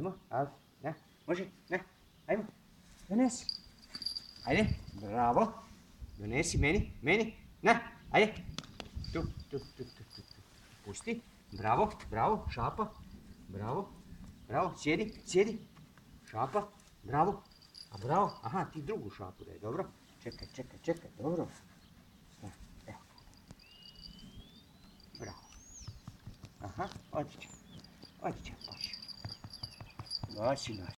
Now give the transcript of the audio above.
Ajmo, ali, ne, može, ne, ajmo, donesi. Ajde, bravo. Donesi meni, meni, na, ajde. Tu, tu, tu, tu, tu, tu. Pusti, bravo, bravo, šapa, bravo, bravo, sjedi, sjedi, šapa, bravo, a bravo, aha, ti drugu šapu daj, dobro? Čekaj, čekaj, čekaj, dobro. Evo. Bravo. Aha, odlično, odlično, Василя